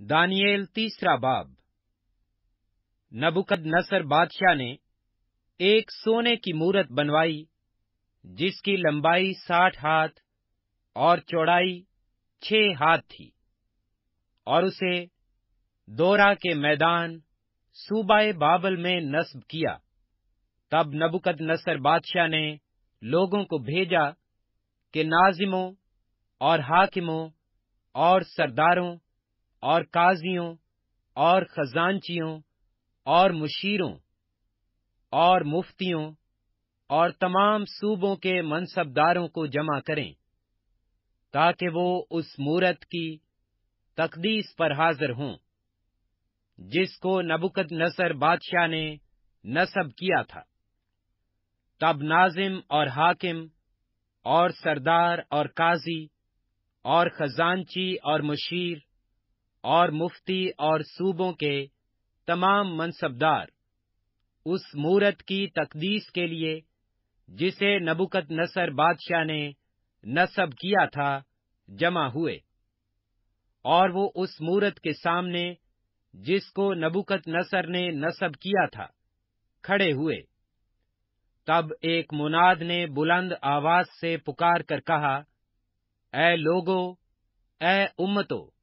دانیل تیسرا باب۔ نبوکد نصر بادشاہ نے ایک سونے کی مورت بنوائی، جس کی لمبائی ساٹھ ہاتھ اور چوڑائی چھ ہاتھ تھی، اور اسے دورا کے میدان صوبہ بابل میں نصب کیا۔ تب نبوکد نصر بادشاہ نے لوگوں کو بھیجا کہ نازموں اور حاکموں اور سرداروں اور قاضیوں، اور خزانچیوں، اور مشیروں، اور مفتیوں، اور تمام صوبوں کے منصب داروں کو جمع کریں، تاکہ وہ اس مورت کی تقدیس پر حاضر ہوں، جس کو نبوکد نصر بادشاہ نے نصب کیا تھا۔ تب نازم اور حاکم، اور سردار اور قاضی، اور خزانچی اور مشیر اور مفتی اور صوبوں کے تمام منصبدار اس مورت کی تقدیس کے لیے جسے نبوکت نصر بادشاہ نے نصب کیا تھا، جمع ہوئے۔ اور وہ اس مورت کے سامنے جس کو نبوکت نصر نے نصب کیا تھا، کھڑے ہوئے۔ تب ایک مناد نے بلند آواز سے پکار کر کہا، اے لوگو، اے امتو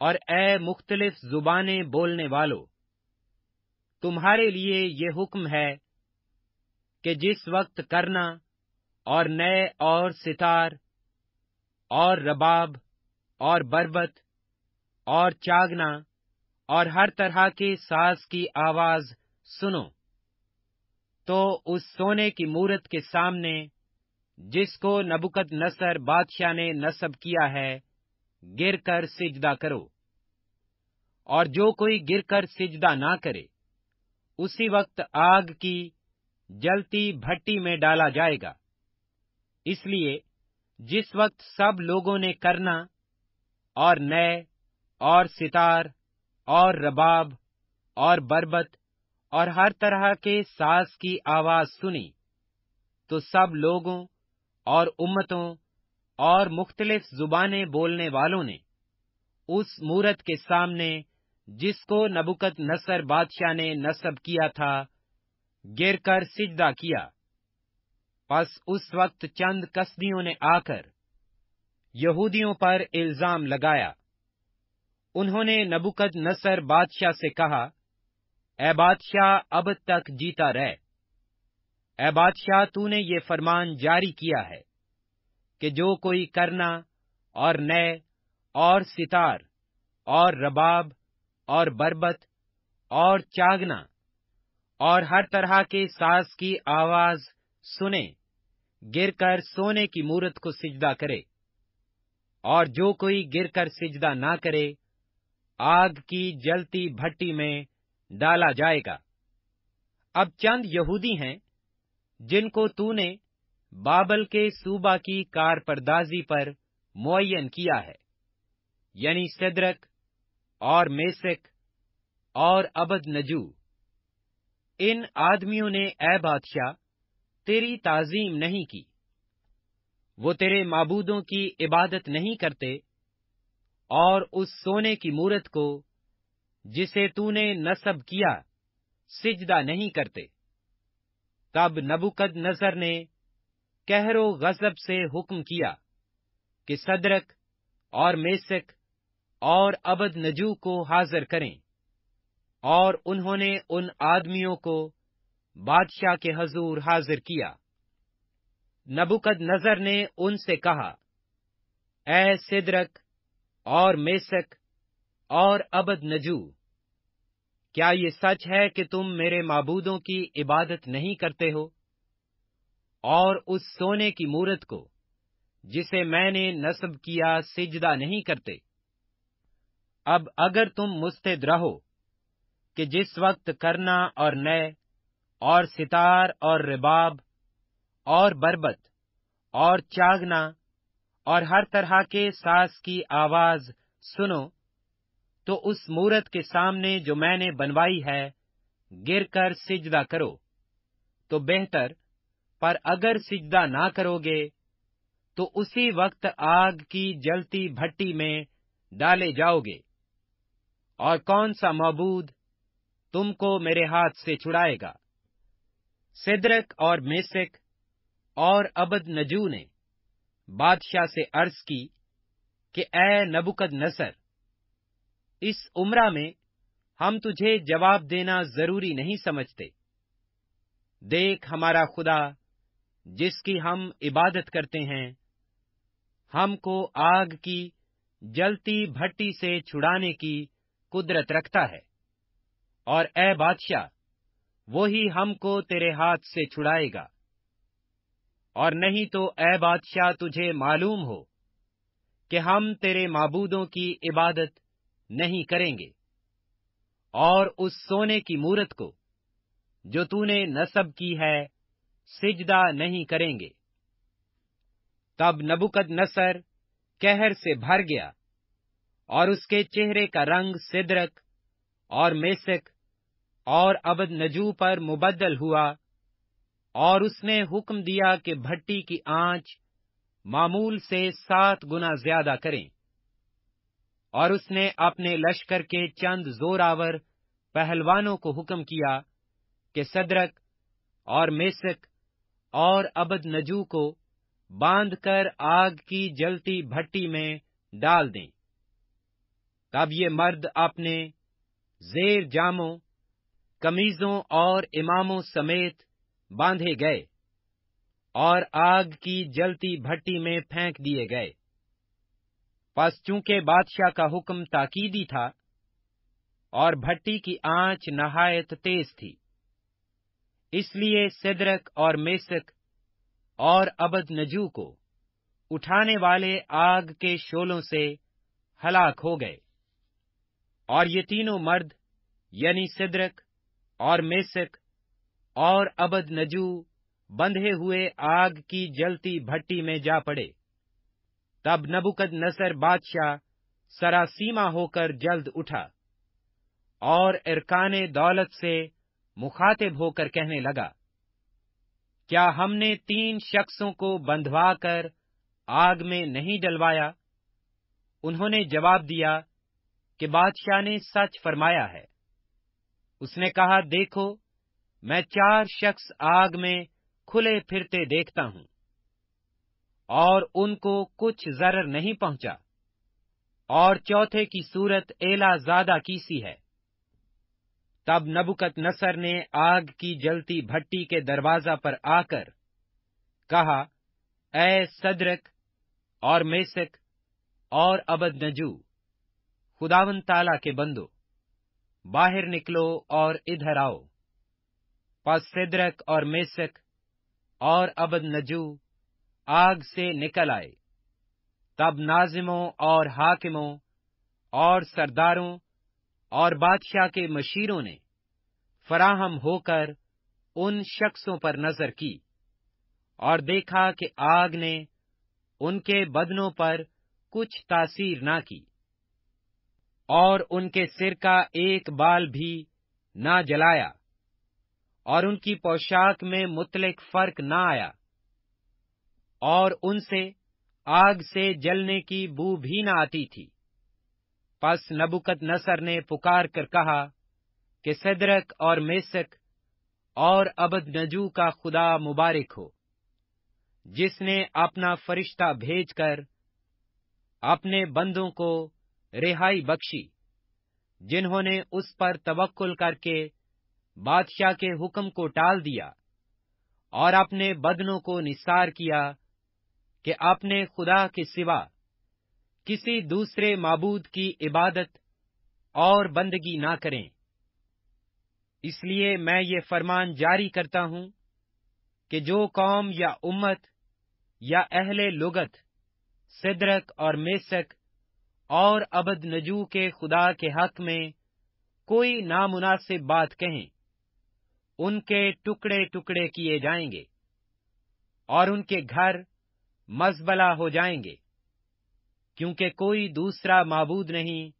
اور اے مختلف زبانیں بولنے والو، تمہارے لیے یہ حکم ہے کہ جس وقت کرنا اور نئے اور ستار اور رباب اور بربت اور چاگنا اور ہر طرح کے ساز کی آواز سنو، تو اس سونے کی مورت کے سامنے جس کو نبوکت نصر بادشاہ نے نصب کیا ہے گر کر سجدہ کرو۔ اور جو کوئی گر کر سجدہ نہ کرے، اسی وقت آگ کی جلتی بھٹی میں ڈالا جائے گا۔ اس لیے جس وقت سب لوگوں نے کرنا، اور نئے، اور ستار، اور رباب، اور بربت، اور ہر طرح کے ساز کی آواز سنی، تو سب لوگوں اور امتوں اور مختلف زبانیں بولنے والوں نے اس مورت کے سامنے جس کو نبوکت نصر بادشاہ نے نصب کیا تھا، گر کر سجدہ کیا۔ پس اس وقت چند کسدیوں نے آ کر یہودیوں پر الزام لگایا۔ انہوں نے نبوکت نصر بادشاہ سے کہا، اے بادشاہ، اب تک جیتا رہ۔ اے بادشاہ، تو نے یہ فرمان جاری کیا ہے۔ کہ جو کوئی کرنا اور نئے اور ستار اور رباب اور بربت اور چاگنا اور ہر طرح کے ساز کی آواز سنے، گر کر سونے کی مورت کو سجدہ کرے۔ اور جو کوئی گر کر سجدہ نہ کرے، آگ کی جلتی بھٹی میں ڈالا جائے گا۔ اب چند یہودی ہیں جن کو تو نے بابل کے صوبہ کی کار پردازی پر معین کیا ہے یعنی صدرک اور میسک اور ابد نجو۔ ان آدمیوں نے اے بادشاہ، تیری تعظیم نہیں کی۔ وہ تیرے معبودوں کی عبادت نہیں کرتے اور اس سونے کی مورت کو جسے تو نے نصب کیا، سجدہ نہیں کرتے۔ تب نبوکد نظر نے کہر و غضب سے حکم کیا کہ صدرک اور میسک اور ابد نجو کو حاضر کریں اور انہوں نے ان آدمیوں کو بادشاہ کے حضور حاضر کیا۔ نبوکد نظر نے ان سے کہا، اے سدرک اور میسک اور ابد نجو، کیا یہ سچ ہے کہ تم میرے معبودوں کی عبادت نہیں کرتے ہو؟ اور اس سونے کی مورت کو، جسے میں نے نصب کیا سجدہ نہیں کرتے۔ اب اگر تم مستد رہو کہ جس وقت کرنا اور نئے اور ستار اور رباب اور بربت اور چاگنا اور ہر طرح کے ساس کی آواز سنو، تو اس مورت کے سامنے جو میں نے بنوائی ہے، گر کر سجدہ کرو، تو بہتر پر اگر سجدہ نہ کرو گے تو اسی وقت آگ کی جلتی بھٹی میں ڈالے جاؤ گے اور کون سا معبود تم کو میرے ہاتھ سے چھڑائے گا؟ سدرک اور میسک اور ابد نجو نے بادشاہ سے عرض کی کہ اے نبکد نصر اس عمرہ میں ہم تجھے جواب دینا ضروری نہیں سمجھتے۔ دیکھ ہمارا خدا جس کی ہم عبادت کرتے ہیں، ہم کو آگ کی جلتی بھٹی سے چھڑانے کی قدرت رکھتا ہے۔ اور اے بادشاہ، وہی ہم کو تیرے ہاتھ سے چھڑائے گا۔ اور نہیں تو اے بادشاہ، تجھے معلوم ہو کہ ہم تیرے معبودوں کی عبادت نہیں کریں گے۔ اور اس سونے کی مورت کو، جو تو نے نصب کی ہے سجدہ نہیں کریں گے۔ تب نبوکد نصر کہر سے بھر گیا اور اس کے چہرے کا رنگ سدرک اور میسک اور ابد نجو پر مبدل ہوا اور اس نے حکم دیا کہ بھٹی کی آنچ معمول سے سات گنا زیادہ کریں۔ اور اس نے اپنے لشکر کے چند زوراور پہلوانوں کو حکم کیا کہ صدرک اور میسک اور ابد نجو کو باندھ کر آگ کی جلتی بھٹی میں ڈال دیں۔ تب یہ مرد اپنے زیر جاموں کمیزوں اور اماموں سمیت باندھے گئے اور آگ کی جلتی بھٹی میں پھینک دیے گئے۔ پس چونکہ بادشاہ کا حکم تاکیدی تھا اور بھٹی کی آنچ نہایت تیز تھی۔ اس لیے سدرک اور میسک اور ابد نجو کو اٹھانے والے آگ کے شولوں سے ہلاک ہو گئے۔ اور یہ تینوں مرد یعنی سدرک اور میسک اور ابد نجو، بندھے ہوئے آگ کی جلتی بھٹی میں جا پڑے۔ تب نبوکد نصر بادشاہ سراسیما ہو کر جلد اٹھا اور ارکان دولت سے مخاطب ہو کر کہنے لگا، کیا ہم نے تین شخصوں کو بندھوا کر آگ میں نہیں ڈلوایا؟ انہوں نے جواب دیا کہ بادشاہ نے سچ فرمایا ہے۔ اس نے کہا، دیکھو، میں چار شخص آگ میں کھلے پھرتے دیکھتا ہوں اور ان کو کچھ ضرر نہیں پہنچا۔ اور چوتھے کی صورت ایلا زیادہ کیسی ہے؟ تب نبوکت نصر نے آگ کی جلتی بھٹی کے دروازہ پر آ کر کہا، اے صدرک اور میسک اور ابد نجو خداون تالا کے بندو، باہر نکلو اور ادھر آؤ۔ پس صدرک اور میسک اور ابد نجو آگ سے نکل آئے۔ تب نازموں اور حاکموں اور سرداروں اور بادشاہ کے مشیروں نے فراہم ہو کر ان شخصوں پر نظر کی اور دیکھا کہ آگ نے ان کے بدنوں پر کچھ تاثیر نہ کی اور ان کے سر کا ایک بال بھی نہ جلایا اور ان کی پوشاک میں متلق فرق نہ آیا اور ان سے آگ سے جلنے کی بو بھی نہ آتی تھی۔ پس نبوکت نصر نے پکار کر کہا کہ صدرک اور میسک اور ابد نجو کا خدا مبارک ہو، جس نے اپنا فرشتہ بھیج کر اپنے بندوں کو رہائی بخشی، جنہوں نے اس پر توکل کر کے بادشاہ کے حکم کو ٹال دیا اور اپنے بدنوں کو نثار کیا کہ اپنے خدا کے سوا کسی دوسرے معبود کی عبادت اور بندگی نہ کریں۔ اس لیے میں یہ فرمان جاری کرتا ہوں کہ جو قوم یا امت یا اہل لغت سدرک اور میسک اور ابد نجو کے خدا کے حق میں کوئی نامناسب بات کہیں، ان کے ٹکڑے ٹکڑے کیے جائیں گے اور ان کے گھر مزبلا ہو جائیں گے۔ کیونکہ کوئی دوسرا معبود نہیں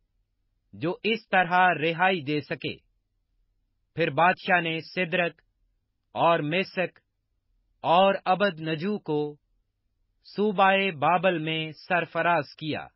جو اس طرح رہائی دے سکے۔ پھر بادشاہ نے سدرک اور میسک اور ابد نجو کو صوبائے بابل میں سرفراز کیا۔